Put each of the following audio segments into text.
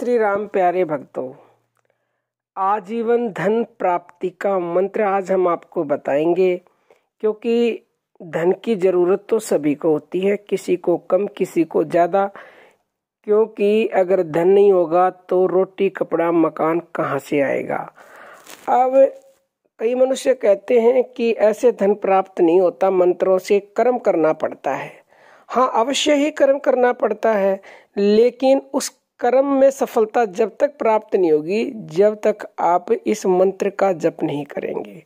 श्री राम प्यारे भक्तों, आजीवन धन प्राप्ति का मंत्र आज हम आपको बताएँगे, क्योंकि धन की ज़रूरत तो सभी को होती है, किसी को कम, किसी को ज़्यादा, क्योंकि अगर धन नहीं होगा तो रोटी, कपड़ा, मकान कहाँ से आएगा? अब कई मनुष्य कहते हैं कि ऐसे धन प्राप्त नहीं होता, मंत्रों से कर्म करना पड़ता है। हाँ अवश्य ही कर्म करना पड़ता है, लेकिन उस कर्म में सफलता जब तक प्राप्त नहीं होगी, जब तक आप इस मंत्र का जप नहीं करेंगे।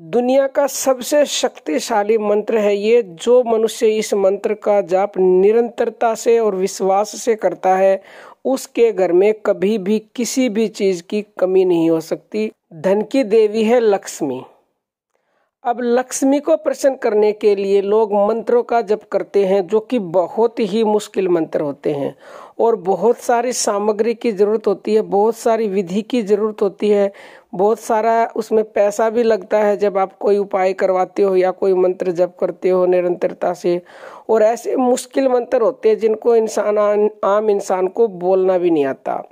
दुनिया का सबसे शक्तिशाली मंत्र है ये, जो मनुष्य इस मंत्र का जाप निरंतरता से और विश्वास से करता है, उसके घर में कभी भी किसी भी चीज़ की कमी नहीं हो सकती। धन की देवी है लक्ष्मी। अब लक्ष्मी को प्रसन्न करने के लिए लोग मंत्रों का जप करते हैं, जो कि बहुत ही मुश्किल मंत्र होते हैं। और बहुत सारी सामग्री की ज़रूरत होती है, बहुत सारी विधि की ज़रूरत होती है। बहुत सारा उसमें पैसा भी लगता है जब आप कोई उपाय करवाते हो या कोई मंत्र जप करते हो निरंतरता से। और ऐसे मुश्किल मंत्र होते हैं जिनको इंसान आम इंसान को बोलना भी नहीं आता।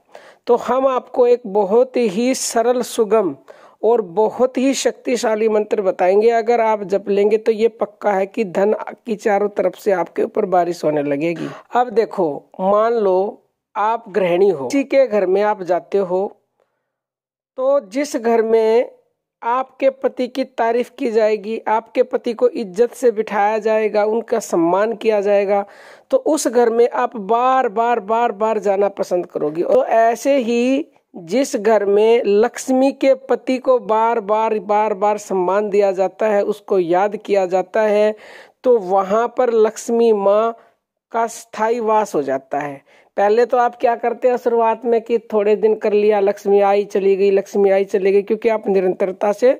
तो हम आपको एक बहुत ही सरल सुगम और बहुत ही शक्तिशाली मंत्र बताएँगे। अगर आप जप लेंगे तो ये पक्का है कि धन की चारों तरफ़ से आपके ऊपर बारिश होने लगेगी। अब देखो, मान लो आप गृहिणी हो। किसी के घर में आप जाते हो तो जिस घर में आपके पति की तारीफ़ की जाएगी, आपके पति को इज़्ज़त से बिठाया जाएगा, उनका सम्मान किया जाएगा तो उस घर में आप बार बार बार बार जाना पसंद करोगी। तो ऐसे ही जिस घर में लक्ष्मी के पति को बार बार बार बार सम्मान दिया जाता है, उसको याद किया जाता है तो वहाँ पर लक्ष्मी माँ का स्थायी वास हो जाता है। पहले तो आप क्या करते हैं शुरुआत में कि थोड़े दिन कर लिया, लक्ष्मी आई चली गई, लक्ष्मी आई चली गई, क्योंकि आप निरंतरता से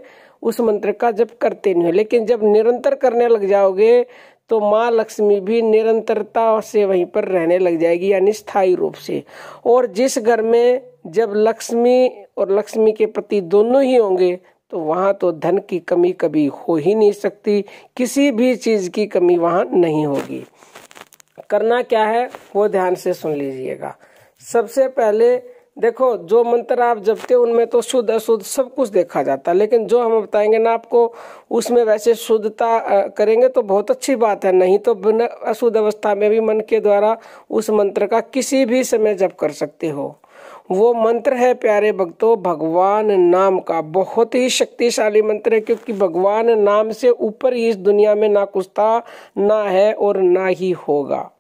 उस मंत्र का जब करते नहीं हो। लेकिन जब निरंतर करने लग जाओगे तो माँ लक्ष्मी भी निरंतरता से वहीं पर रहने लग जाएगी, यानी स्थायी रूप से। और जिस घर में जब लक्ष्मी और लक्ष्मी के प्रति दोनों ही होंगे तो वहाँ तो धन की कमी कभी हो ही नहीं सकती, किसी भी चीज़ की कमी वहाँ नहीं होगी। करना क्या है, वो ध्यान से सुन लीजिएगा। सबसे पहले देखो, जो मंत्र आप जपते, उनमें तो शुद्ध, अशुद्ध सब कुछ देखा जाता है। लेकिन जो हम बताएँगे ना आपको, उसमें वैसे शुद्धता करेंगे तो बहुत अच्छी बात है। नहीं तो बिना अशुद्ध अवस्था में भी मन के द्वारा उस मंत्र का किसी भी समय जप कर सकते हो। वो मंत्र है, प्यारे भक्तों, भगवान नाम का बहुत ही शक्तिशाली मंत्र है, क्योंकि भगवान नाम से ऊपर ही इस दुनिया में ना कुछ था ना है और ना ही होगा।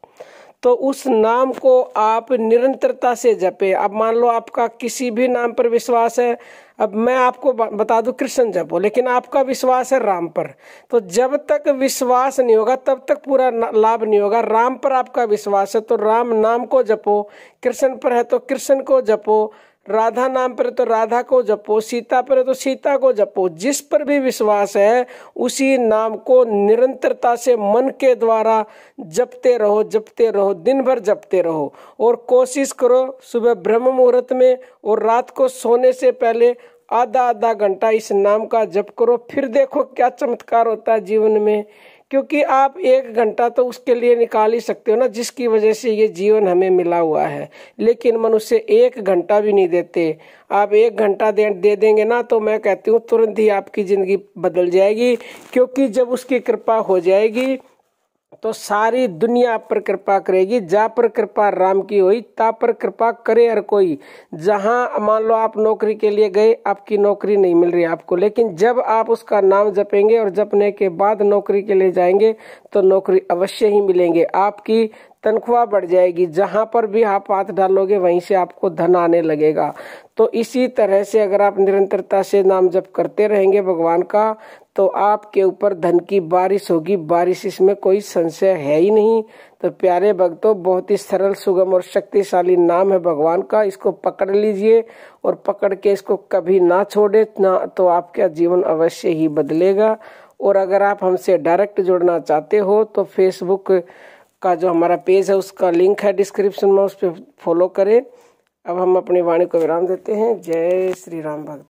तो उस नाम को आप निरंतरता से जपे। अब मान लो आपका किसी भी नाम पर विश्वास है, अब मैं आपको बता दूँ, कृष्ण जपो, लेकिन आपका विश्वास है राम पर। तो जब तक विश्वास नहीं होगा, तब तक पूरा लाभ नहीं होगा। राम पर आपका विश्वास है तो राम नाम को जपो। कृष्ण पर है तो कृष्ण को जपो। राधा नाम पर तो राधा को जपो, सीता पर तो सीता को जपो। जिस पर भी विश्वास है, उसी नाम को निरंतरता से मन के द्वारा जपते रहो जपते रहो दिन भर जपते रहो। और कोशिश करो, सुबह ब्रह्म मुहूर्त में और रात को सोने से पहले आधा आधा घंटा इस नाम का जप करो। फिर देखो क्या चमत्कार होता है जीवन में। क्योंकि आप एक घंटा तो उसके लिए निकाल ही सकते हो ना जिसकी वजह से ये जीवन हमें मिला हुआ है। लेकिन मनुष्य एक घंटा भी नहीं देते। आप एक घंटा दे, दे देंगे ना तो मैं कहती हूँ तुरंत ही आपकी ज़िंदगी बदल जाएगी क्योंकि जब उसकी कृपा हो जाएगी तो सारी दुनिया पर कृपा करेगी। जा पर कृपा राम की हुई ता पर कृपा करे हर कोई। जहाँ मान लो आप नौकरी के लिए गए, आपकी नौकरी नहीं मिल रही आपको। लेकिन जब आप उसका नाम जपेंगे और जपने के बाद नौकरी के लिए जाएँगे तो नौकरी अवश्य ही मिलेंगे। आपकी तनख्वाह बढ़ जाएगी। जहाँ पर भी आप हाथ डालोगे, वहीं से आपको धन आने लगेगा। तो इसी तरह से अगर आप निरंतरता से नाम जप करते रहेंगे भगवान का तो आपके ऊपर धन की बारिश होगी। बारिश इसमें कोई संशय है ही नहीं। तो प्यारे भक्तों, बहुत ही सरल, सुगम और शक्तिशाली नाम है भगवान का। इसको पकड़ लीजिए और पकड़ के इसको कभी ना छोड़े, ना तो आपका जीवन अवश्य ही बदलेगा। और अगर आप हमसे डायरेक्ट जुड़ना चाहते हो तो फेसबुक का जो हमारा पेज है, उसका लिंक है डिस्क्रिप्शन में, उस पर फॉलो करें। अब हम अपनी वाणी को विराम देते हैं। जय श्री राम भक्त।